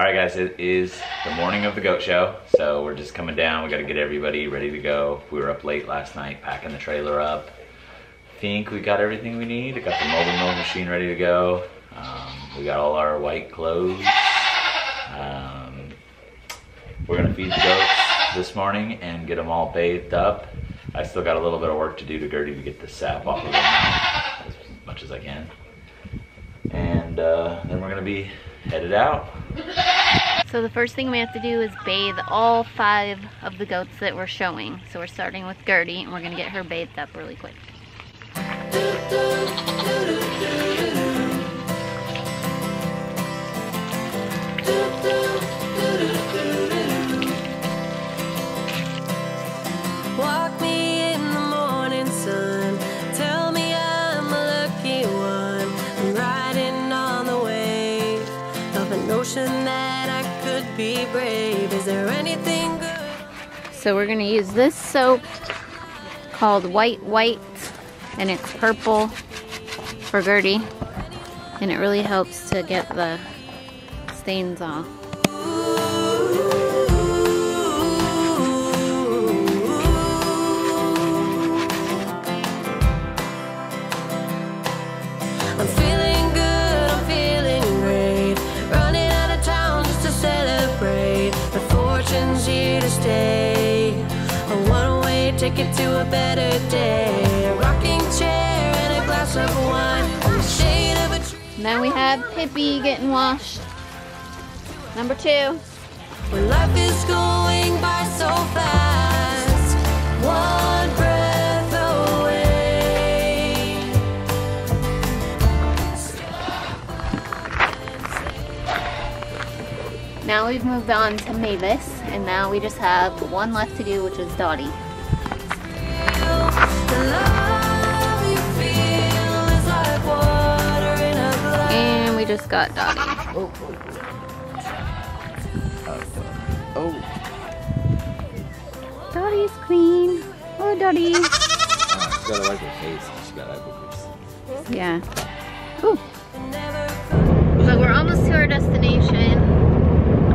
All right, guys, it is the morning of the goat show. So we're just coming down. We got to get everybody ready to go. We were up late last night packing the trailer up. Think we got everything we need. Got the mobile milk machine ready to go. Um, we got all our white clothes. Um, we're gonna feed the goats this morning and get them all bathed up. I still got a little bit of work to do to Gertie to get the sap off of them as much as I can. And uh, then we're gonna be headed out. So the first thing we have to do is bathe all five of the goats that we're showing. So we're starting with Gertie and we're gonna get her bathed up really quick. Be brave. Is there anything good? So we're gonna use this soap called White White and it's purple for Gertie and it really helps to get the stains off. Way ticket to a better day. A rocking chair and a glass of wine. On the shade of a tree. Then we have Pippi getting washed. Number two. When life is going by so fast. One breath away. Now we've moved on to Mavis and now we just have one left to do which is Dottie. And we just got Dottie. Oh. oh. Oh. Dottie's clean. Oh, Dottie. oh she gotta wipe her face. She got eye boogers. Yeah. Ooh. So we're almost to our destination,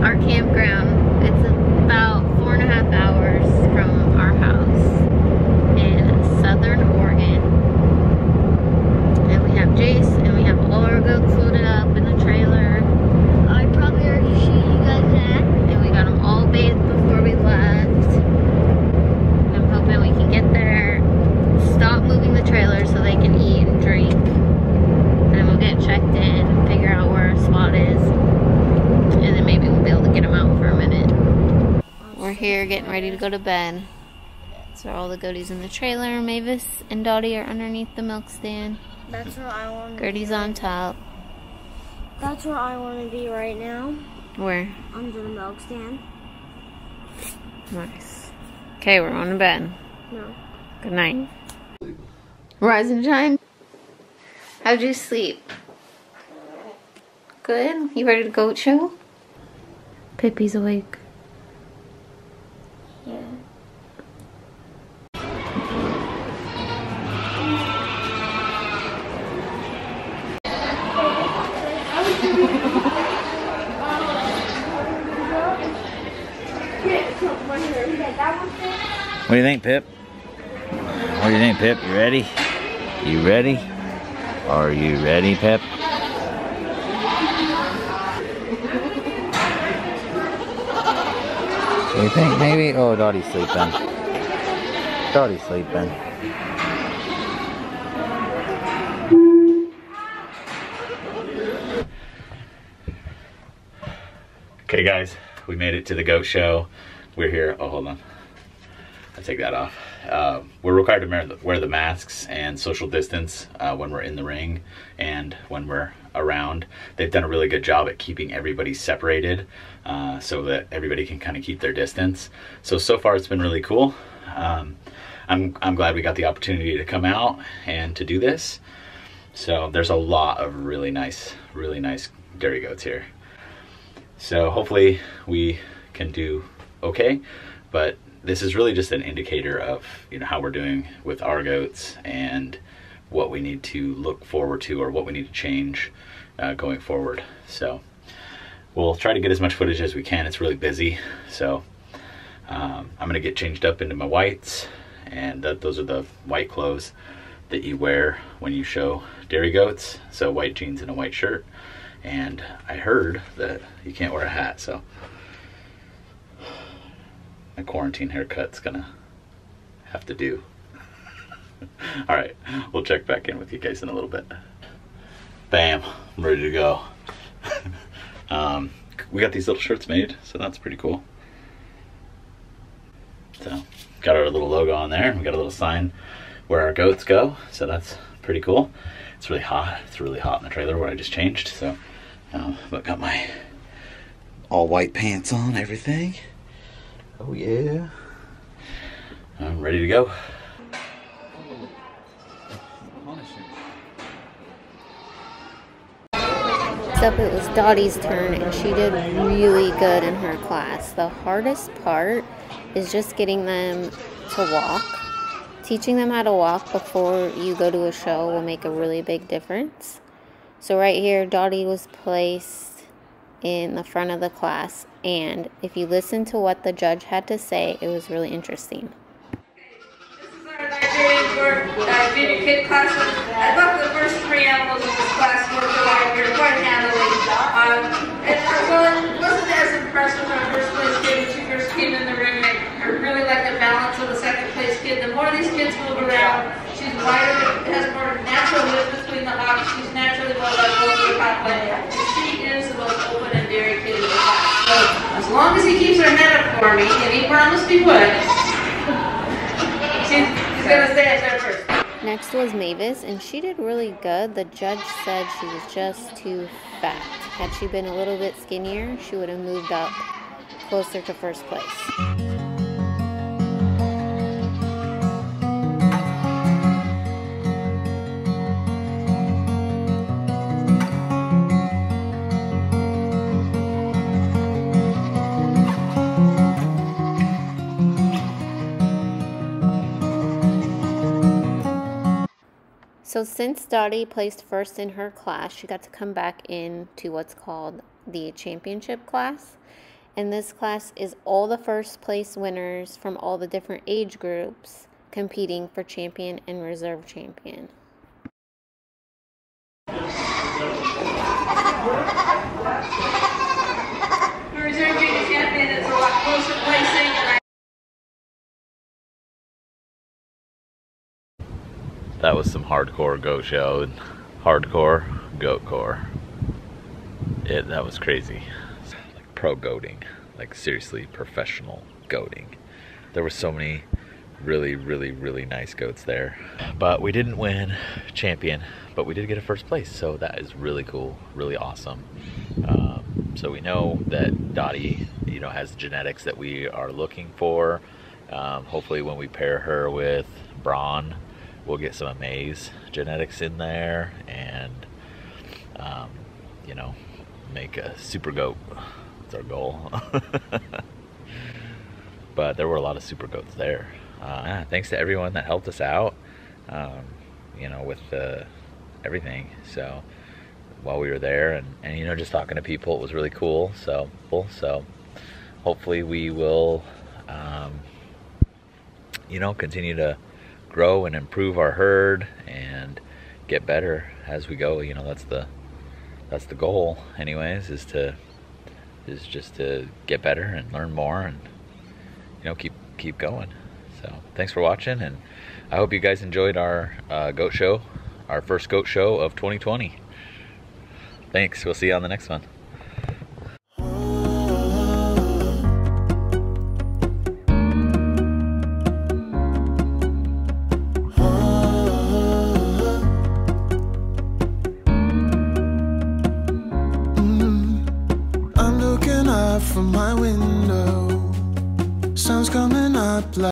our campground. It's about four and a half hours from our house in southern Oregon. And we have Jace and we have all our goats loaded up in the trailer. I probably already showed you guys that. And we got them all bathed before we left. I'm hoping we can get there, stop moving the trailer so they can eat and drink. And then we'll get checked in, figure out where our spot is. And then maybe we'll be able to get them out for a minute. We're here getting ready to go to bed. So all the goodies in the trailer. Mavis and Dottie are underneath the milk stand. That's where I want. Gertie's on top. That's where I want to be right now, Where? under the milk stand. Nice. Okay, we're on to bed. No. Good night. Rise and shine. How'd you sleep? Good? You ready to go show? Pippi's awake. What do you think, Pip? What do you think, Pip? You ready? You ready? Are you ready, Pip? You think, maybe? Oh, Dottie's sleeping. Dottie's sleeping. Okay, guys, we made it to the goat show. We're here. Oh, hold on. I take that off. Uh, we're required to wear the, wear the masks and social distance uh, when we're in the ring and when we're around. They've done a really good job at keeping everybody separated uh, so that everybody can kind of keep their distance. So so far it's been really cool. Um, I'm I'm glad we got the opportunity to come out and to do this. So there's a lot of really nice, really nice dairy goats here. So hopefully we can do okay, but this is really just an indicator of you know how we're doing with our goats and what we need to look forward to or what we need to change uh, going forward. So we'll try to get as much footage as we can. It's really busy, so um, I'm gonna get changed up into my whites, and that, those are the white clothes that you wear when you show dairy goats. So white jeans and a white shirt. And I heard that you can't wear a hat, so my quarantine haircut's gonna have to do. All right, we'll check back in with you guys in a little bit. Bam, I'm ready to go. um, we got these little shirts made, so that's pretty cool. So, got our little logo on there. We got a little sign where our goats go, so that's pretty cool. It's really hot. It's really hot in the trailer where I just changed, so um, but got my all white pants on, everything. Oh yeah. I'm ready to go. Next up, it was Dottie's turn, and she did really good in her class. The hardest part is just getting them to walk. Teaching them how to walk before you go to a show will make a really big difference. So, right here, Dottie was placed in the front of the class, and if you listen to what the judge had to say, it was really interesting. Balance of the second place kid. The more these kids move around, she's wider, has more natural width between the hocks. She's naturally well level to the top line. And she is the most open and daring kid in the class. So as long as he keeps her head up for me, and he promised he would. She's, she's gonna stay there first. Next was Mavis, and she did really good. The judge said she was just too fat. Had she been a little bit skinnier, she would have moved up closer to first place. So since Dottie placed first in her class, she got to come back into what's called the championship class. And this class is all the first place winners from all the different age groups competing for champion and reserve champion. Reserve champion That was some hardcore goat show and hardcore goat core. It that was crazy. Like pro goating, like seriously professional goating. There were so many really, really, really nice goats there. But we didn't win champion, but we did get a first place, so that is really cool, really awesome. Um, so we know that Dottie, you know, has genetics that we are looking for. Um, hopefully, when we pair her with Braun, we'll get some amaze genetics in there, and um, you know, make a super goat. That's our goal. but there were a lot of super goats there. Uh, thanks to everyone that helped us out, um, you know, with uh, everything. So while we were there, and, and you know, just talking to people, it was really cool. So, so hopefully we will, um, you know, continue to grow and improve our herd and get better as we go. You know, that's the that's the goal, anyways, is to is just to get better and learn more and you know keep keep going. So thanks for watching, and I hope you guys enjoyed our uh, goat show, our first goat show of 2020. Thanks. We'll see you on the next one.